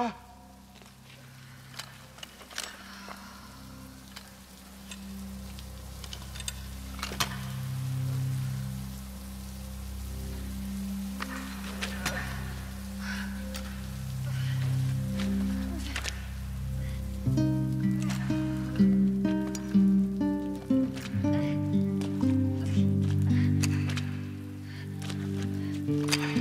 あ。はい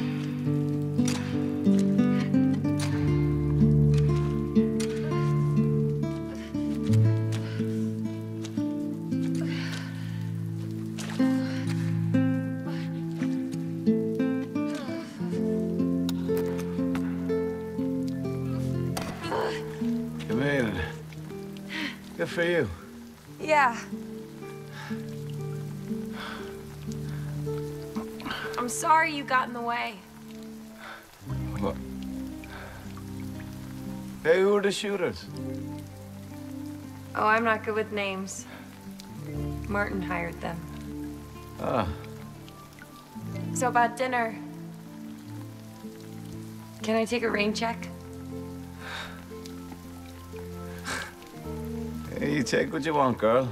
made it. Good for you. Yeah. I'm sorry you got in the way. What? Hey, who are the shooters? Oh, I'm not good with names. Martin hired them. Ah, So about dinner. Can I take a rain check? You take what you want, girl.